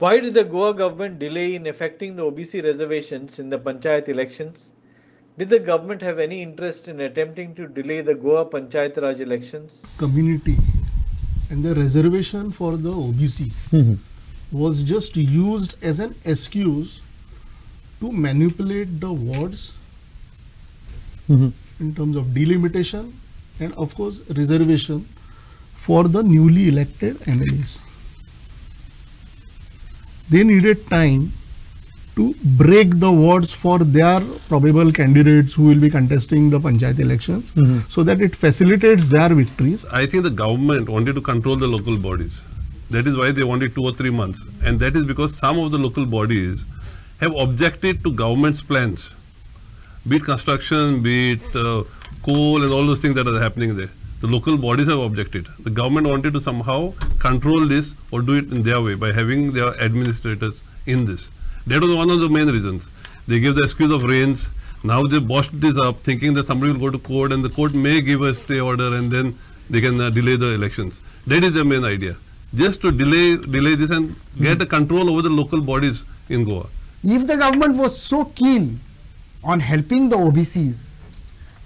Why did the Goa government delay in effecting the OBC reservations in the Panchayat elections? Did the government have any interest in attempting to delay the Goa Panchayat Raj elections? community and the reservation for the OBC mm-hmm. was just used as an excuse to manipulate the wards mm-hmm. in terms of delimitation and of course reservation for the newly elected MLAs. They needed time to break the wards for their probable candidates who will be contesting the panchayat elections so that it facilitates their victories I think the government wanted to control the local bodies. That is why they wanted two or three months. And that is because some of the local bodies have objected to government's plans, be it construction, be it uh, coal and all those things that are happening there. The local bodies have objected. The government wanted to somehow control this or do it in their way by having their administrators in this. That was one of the main reasons. They gave the excuse of rains. Now they botched this up, thinking that somebody will go to court and the court may give a stay order and then they can uh, delay the elections. That is the main idea. Just to delay delay this and get a control over the local bodies in Goa. If the government was so keen on helping the OBCs,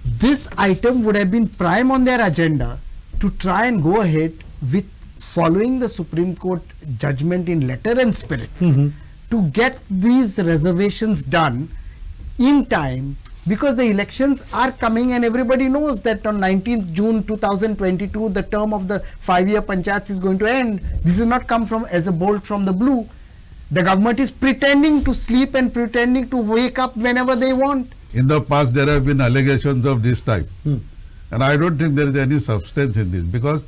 this item would have been prime on their agenda to try and go ahead with following the Supreme Court judgment in letter and spirit mm-hmm. to get these reservations done in time because the elections are coming and everybody knows that on 19th June 2022 the term of the five year panchayats is going to end. This has not come from as a bolt from the blue. The government is pretending to sleep and pretending to wake up whenever they want In the past, there have been allegations of this type. And I don't think there is any substance in this because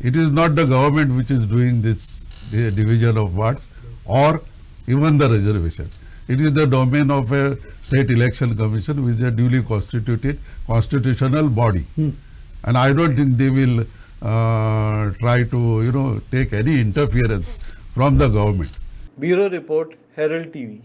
it is not the government which is doing this division of wards or even the reservation. It is the domain of a state election commission which is a duly constituted constitutional body. And I don't think they will uh, try to, you know, take any interference from the government. Bureau Report, Herald TV.